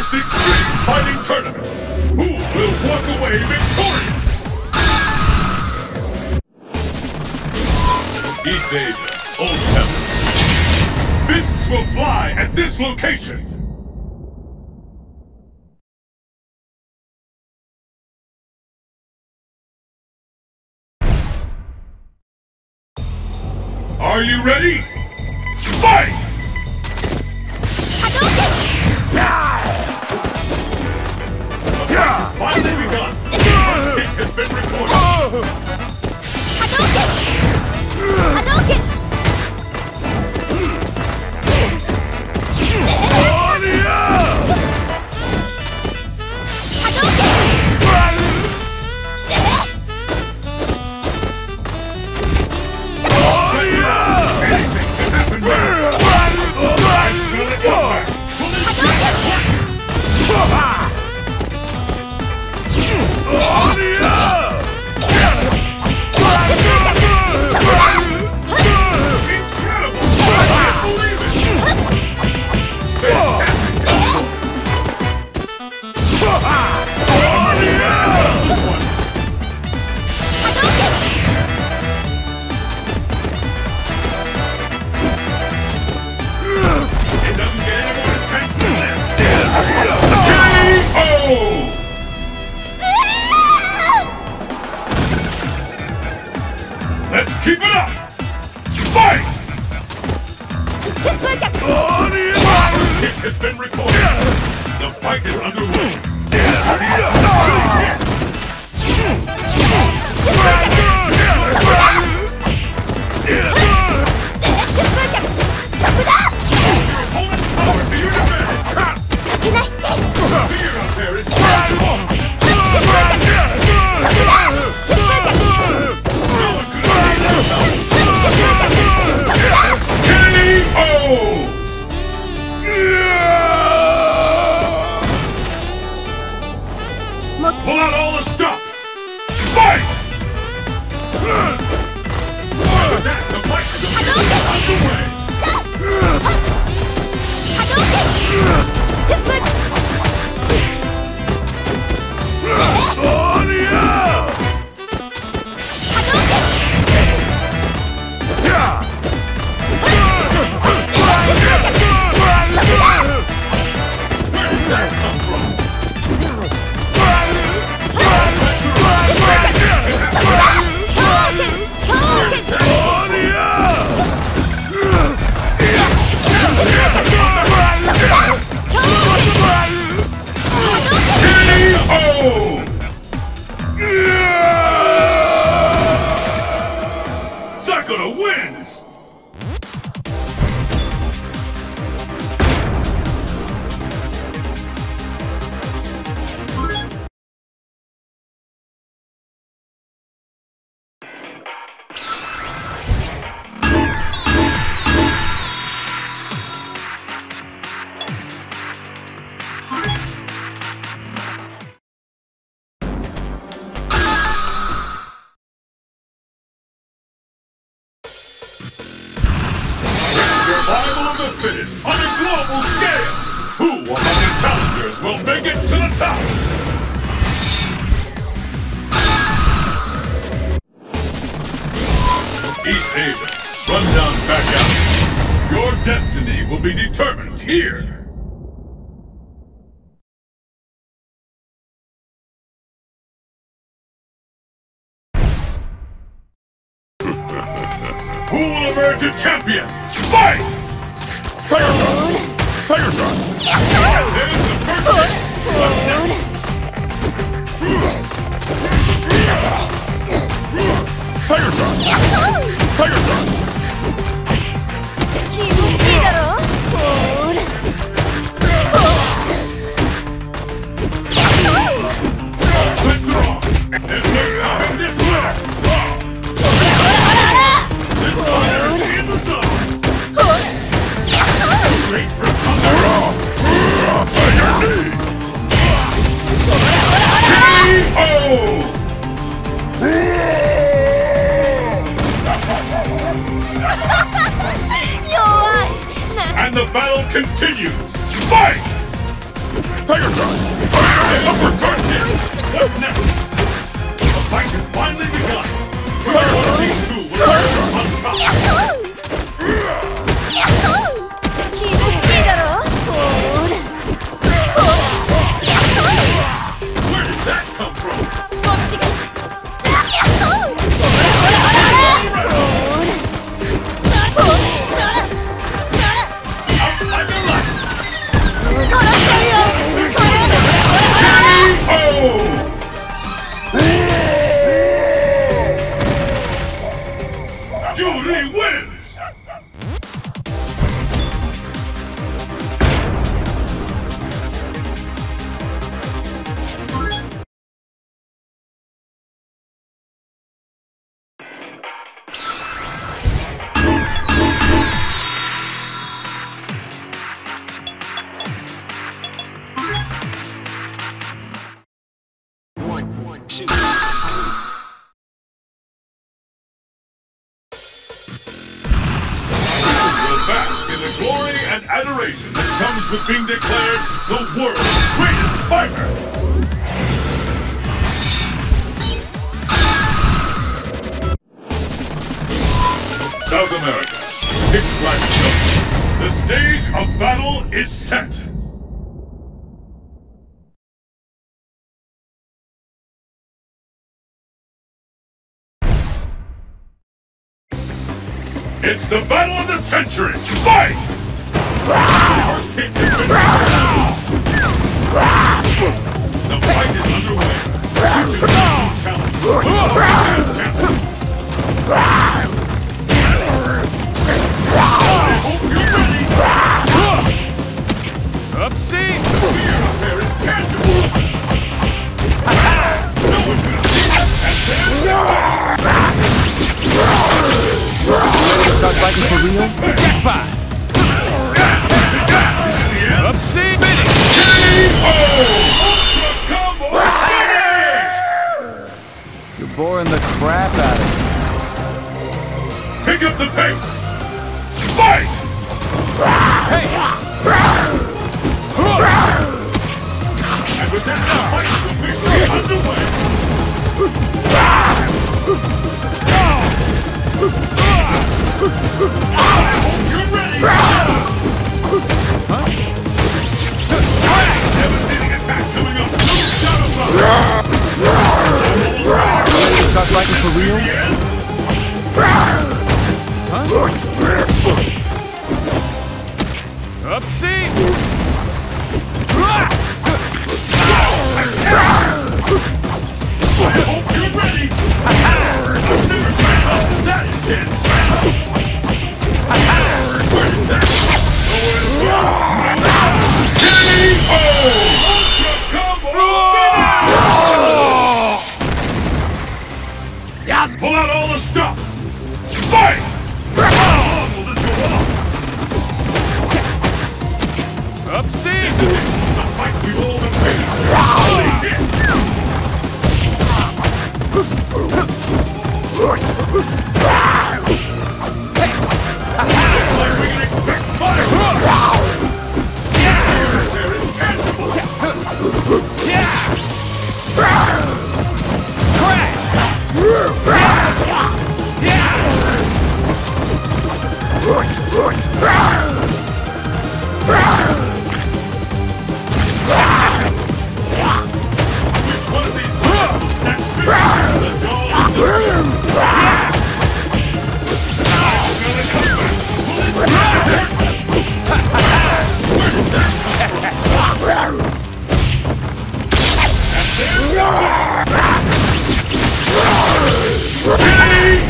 most extreme fighting tournament. Who will walk away victorious? East Asia, Old Heaven. Fists will fly at this location. Are you ready? Pull out all the stops! Fight! That, the fight is officially underway! Where On a global scale! Who among the challengers will make it to the top? East Asia, run down back out. Your destiny will be determined here. Who will emerge a champion? Fight! Tiger Shot! Tiger Shot! There's the first hit. Next? Tiger Shot! Tiger continues! Fight! Tiger Shot! Uppercut! What next? The fight has finally begun! Which one of these two will emerge on top? Where did that come from? Adoration that comes with being declared the world's greatest fighter. South America, Kick Black Show. The stage of battle is set. It's the battle of the century! Fight! Start fighting for real? Jackpot! Crap out of me. Pick up the pace! Fight! Hey! Upsie! Curtain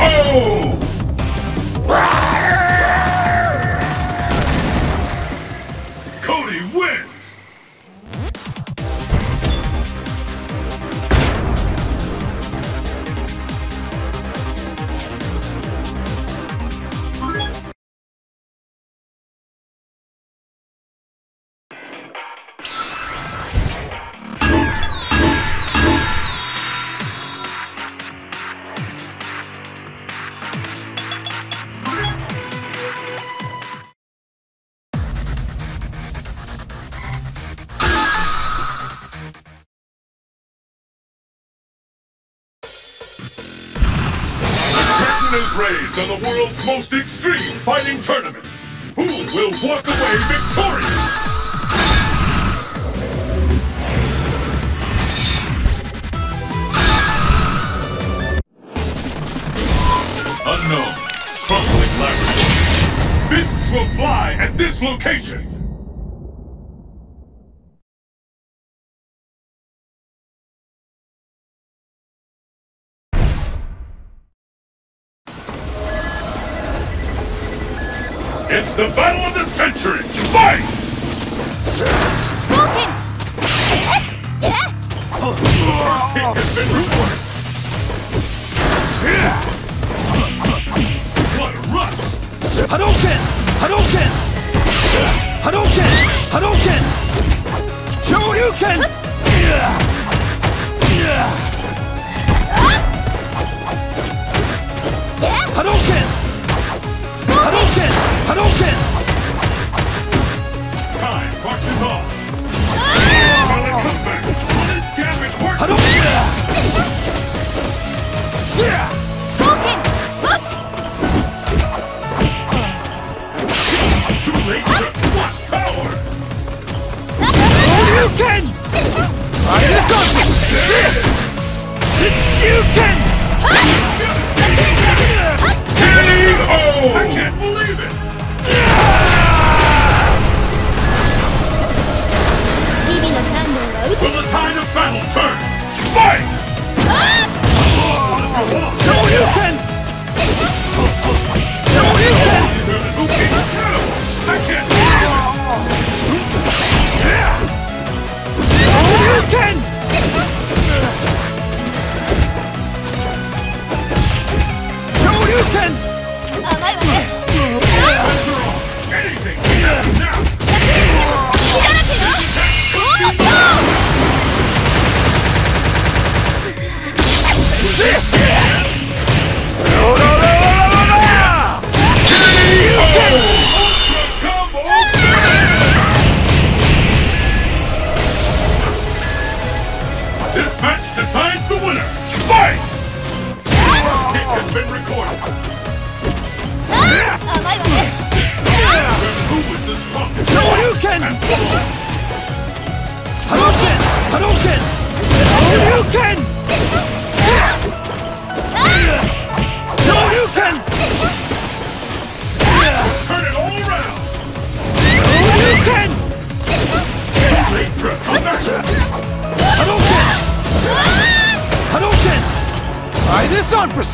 Oh! On the world's most extreme fighting tournament. Who will walk away victorious? Unknown, crumbling laboratory. Fists will fly at this location. It's the battle of the century! Fight! Smoking! Kick has been recorded. What a rush! Hadouken! Hadouken! Hadouken! Hadouken! Shoryuken! can! I this. You can! K.O. I can't believe it! Will the tide of battle turn? Fight! Show you can! Show you can!